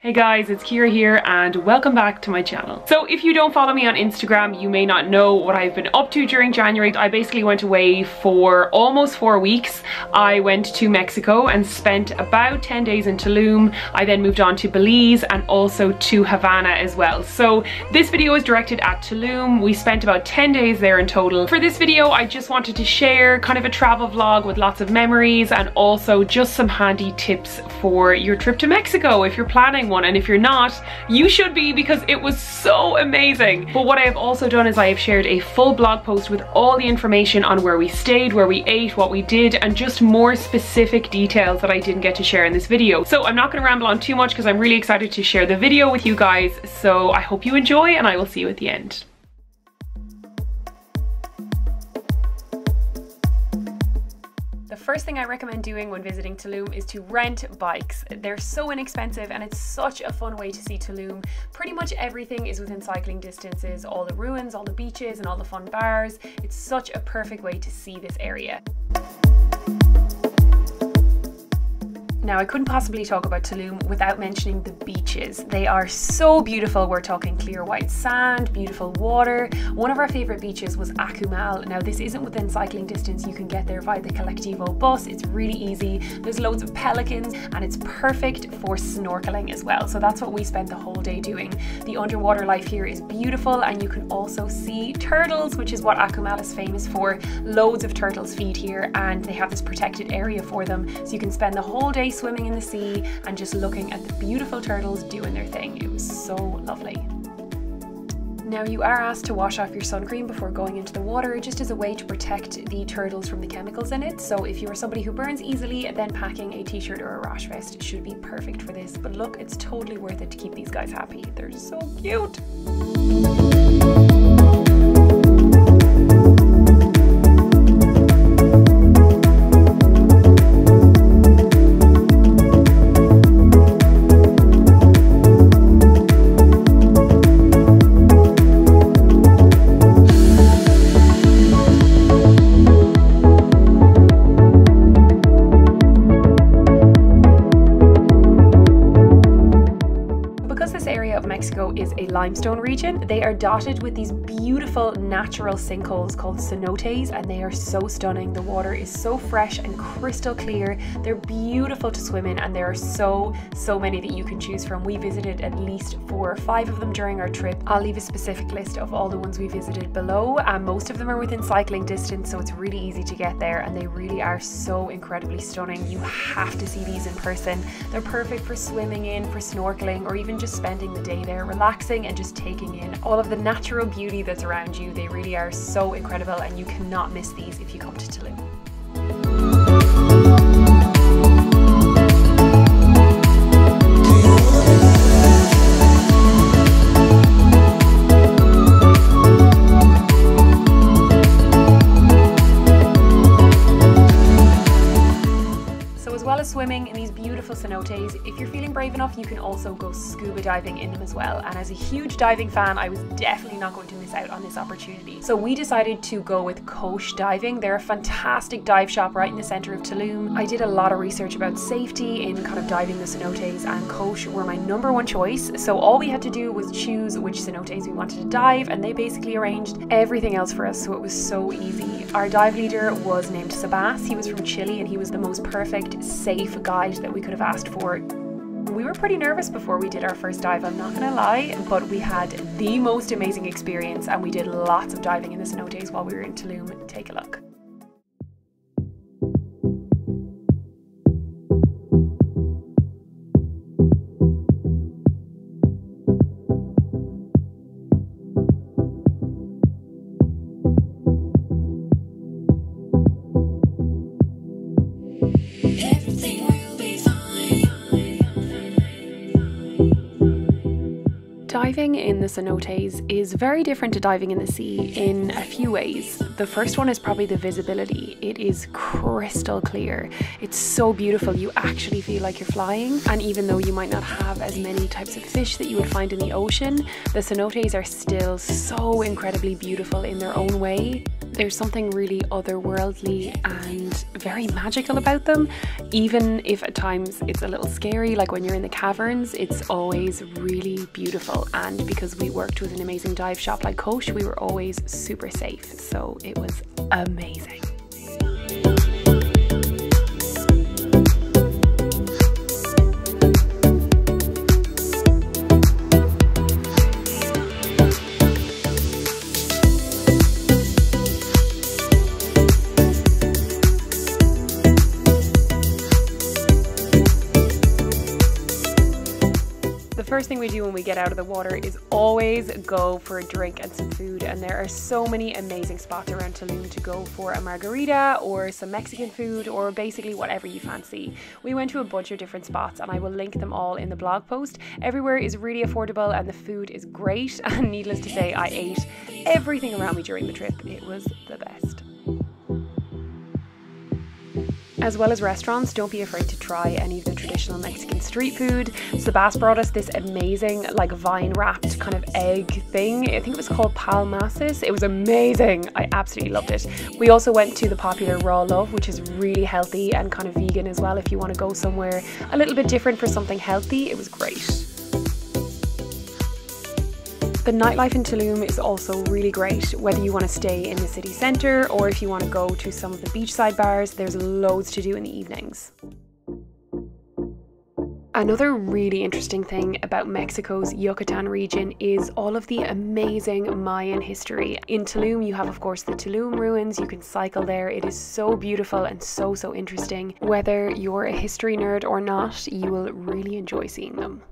Hey guys, it's Ciara here and welcome back to my channel. So if you don't follow me on Instagram, you may not know what I've been up to during January. I basically went away for almost four weeks. I went to Mexico and spent about 10 days in Tulum. I then moved on to Belize and also to Havana as well. So this video is directed at Tulum. We spent about 10 days there in total. For this video, I just wanted to share kind of a travel vlog with lots of memories and also just some handy tips for your trip to Mexico if you're planning one and if you're not you should be because it was so amazing. But what I have also done is I have shared a full blog post with all the information on where we stayed where we ate what we did and just more specific details that I didn't get to share in this video. So I'm not going to ramble on too much because I'm really excited to share the video with you guys. So I hope you enjoy and I will see you at the end first thing I recommend doing when visiting Tulum is to rent bikes. They're so inexpensive and it's such a fun way to see Tulum. Pretty much everything is within cycling distances, all the ruins, all the beaches and all the fun bars. It's such a perfect way to see this area. Now, I couldn't possibly talk about Tulum without mentioning the beaches. They are so beautiful. We're talking clear white sand, beautiful water. One of our favourite beaches was Akumal. Now, this isn't within cycling distance. You can get there via the Colectivo bus. It's really easy. There's loads of pelicans and it's perfect for snorkeling as well. So that's what we spent the whole day doing. The underwater life here is beautiful and you can also see turtles, which is what Akumal is famous for. Loads of turtles feed here and they have this protected area for them. So you can spend the whole day swimming in the sea and just looking at the beautiful turtles doing their thing. It was so lovely. Now you are asked to wash off your sun cream before going into the water just as a way to protect the turtles from the chemicals in it. So if you are somebody who burns easily, then packing a t-shirt or a rash vest should be perfect for this. But look, it's totally worth it to keep these guys happy. They're so cute. Limestone region. They are dotted with these beautiful natural sinkholes called cenotes and they are so stunning. The water is so fresh and crystal clear. They're beautiful to swim in and there are so, so many that you can choose from. We visited at least four or five of them during our trip. I'll leave a specific list of all the ones we visited below and most of them are within cycling distance so it's really easy to get there and they really are so incredibly stunning. You have to see these in person. They're perfect for swimming in, for snorkeling or even just spending the day there relaxing and just taking in all of the natural beauty that's around you. They really are so incredible and you cannot miss these if you come to Tulum. Cenotes. If you're feeling brave enough, you can also go scuba diving in them as well. And as a huge diving fan, I was definitely not going to miss out on this opportunity. So we decided to go with Koox Diving. They're a fantastic dive shop right in the center of Tulum. I did a lot of research about safety in kind of diving the cenotes and Koox were my number one choice. So all we had to do was choose which cenotes we wanted to dive and they basically arranged everything else for us. So it was so easy. Our dive leader was named Sabas. He was from Chile and he was the most perfect, safe guide that we could have asked for. We were pretty nervous before we did our first dive, I'm not gonna lie, but we had the most amazing experience and we did lots of diving in the cenotes while we were in Tulum. Take a look. Diving in the cenotes is very different to diving in the sea in a few ways. The first one is probably the visibility. It is crystal clear. It's so beautiful, you actually feel like you're flying. And even though you might not have as many types of fish that you would find in the ocean, the cenotes are still so incredibly beautiful in their own way. There's something really otherworldly and very magical about them. Even if at times it's a little scary, like when you're in the caverns, it's always really beautiful. And because we worked with an amazing dive shop like Koox, we were always super safe. So it was amazing. Thing we do when we get out of the water is always go for a drink and some food. And there are so many amazing spots around Tulum to go for a margarita or some Mexican food or basically whatever you fancy. We went to a bunch of different spots and I will link them all in the blog post. Everywhere is really affordable and the food is great. And needless to say, I ate everything around me during the trip. It was the best. As well as restaurants, don't be afraid to try any of the traditional Mexican street food. Sebas brought us this amazing, like vine wrapped kind of egg thing. I think it was called palmasis. It was amazing. I absolutely loved it. We also went to the popular Raw Love, which is really healthy and kind of vegan as well. If you want to go somewhere a little bit different for something healthy, it was great. The nightlife in Tulum is also really great, whether you want to stay in the city centre or if you want to go to some of the beachside bars, there's loads to do in the evenings. Another really interesting thing about Mexico's Yucatan region is all of the amazing Mayan history. In Tulum, you have, of course, the Tulum ruins. You can cycle there. It is so beautiful and so, so interesting. Whether you're a history nerd or not, you will really enjoy seeing them.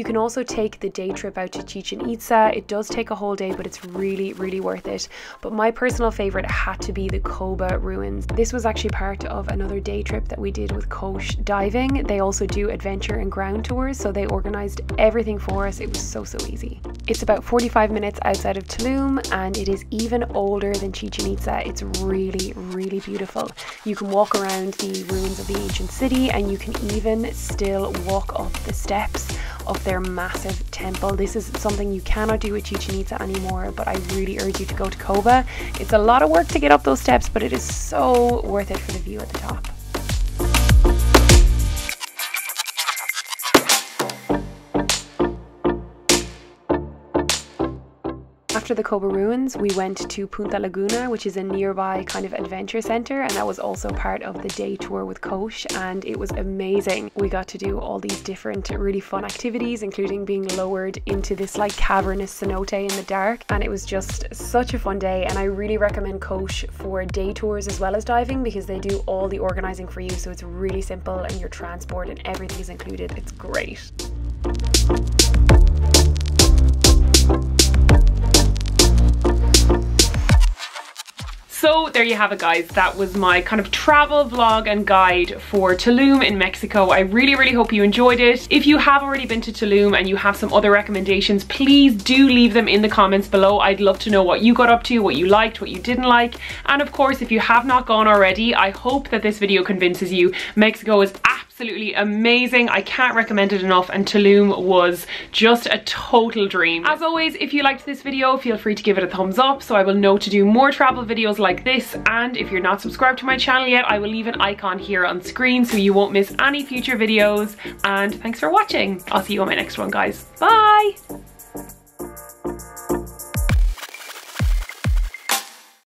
You can also take the day trip out to Chichen Itza. It does take a whole day, but it's really, really worth it. But my personal favorite had to be the Coba ruins. This was actually part of another day trip that we did with Koox Diving. They also do adventure and ground tours, so they organized everything for us. It was so, so easy. It's about 45 minutes outside of Tulum and it is even older than Chichen Itza. It's really, really beautiful. You can walk around the ruins of the ancient city and you can even still walk up the steps of their massive temple. This is something you cannot do with Chichen Itza anymore, but I really urge you to go to Coba. It's a lot of work to get up those steps, but it is so worth it for the view at the top. After the Coba ruins, we went to Punta Laguna, which is a nearby kind of adventure center, and that was also part of the day tour with Koox, and it was amazing. We got to do all these different really fun activities, including being lowered into this like cavernous cenote in the dark, and it was just such a fun day. And I really recommend Koox for day tours as well as diving because they do all the organizing for you, so it's really simple, and your transport and everything is included. It's great. So there you have it guys, that was my kind of travel vlog and guide for Tulum in Mexico. I really, really hope you enjoyed it. If you have already been to Tulum and you have some other recommendations, please do leave them in the comments below. I'd love to know what you got up to, what you liked, what you didn't like. And of course, if you have not gone already, I hope that this video convinces you Mexico is absolutely absolutely amazing. I can't recommend it enough and Tulum was just a total dream. As always, if you liked this video, feel free to give it a thumbs up so I will know to do more travel videos like this. And if you're not subscribed to my channel yet, I will leave an icon here on screen so you won't miss any future videos. And thanks for watching. I'll see you on my next one, guys. Bye!